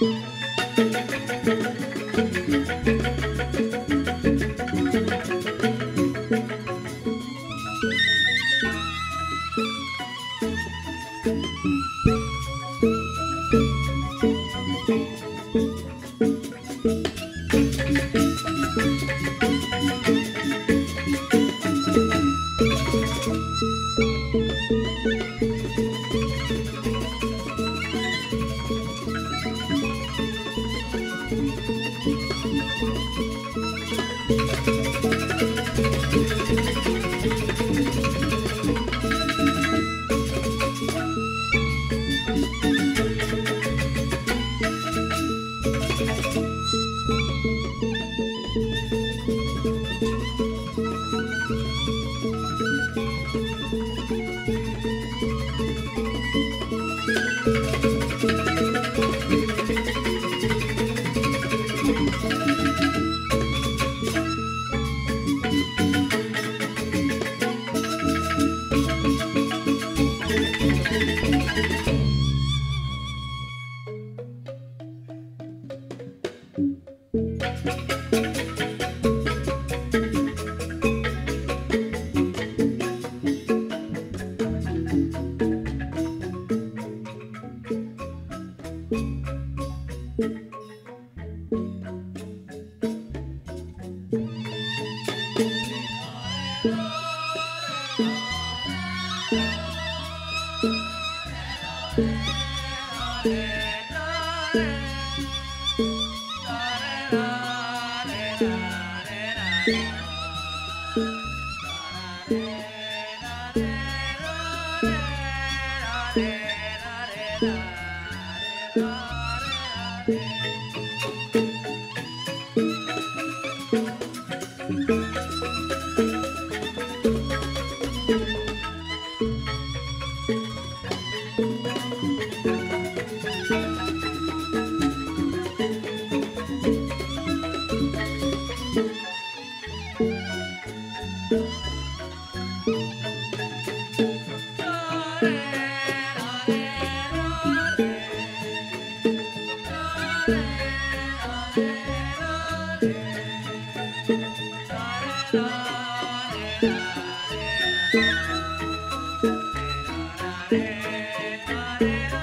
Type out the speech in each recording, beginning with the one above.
Thank you. are.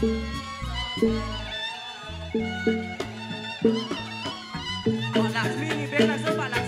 Con las mini velas son para